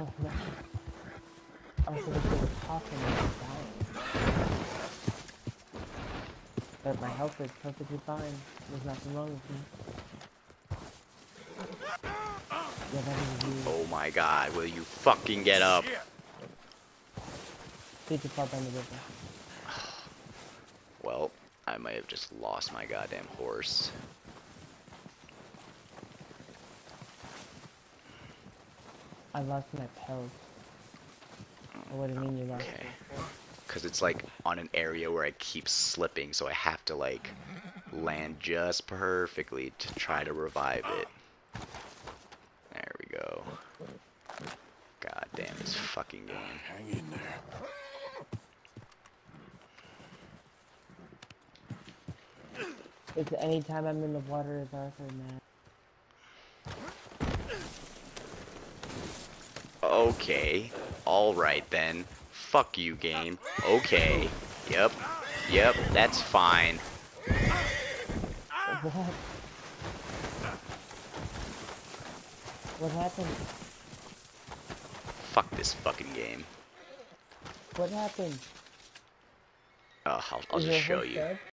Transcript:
Oh no. I was it was popping and dying. But my health is perfectly fine. There's nothing wrong with me. Yeah. Oh my god, will you fucking get up? Did you fall down the river? Well, I might have just lost my goddamn horse. I lost my pelt. Oh, what do you mean you lost Okay. Because it's like on an area where I keep slipping, so I have to like land just perfectly to try to revive it. There we go. God damn this fucking game. Hang in there. It's anytime I'm in the water is Arthur, man. Okay. Alright then. Fuck you, game. Okay. Yep. Yep, that's fine. What? What happened? Fuck this fucking game. What happened? Uh, I'll, I'll just show you. dead?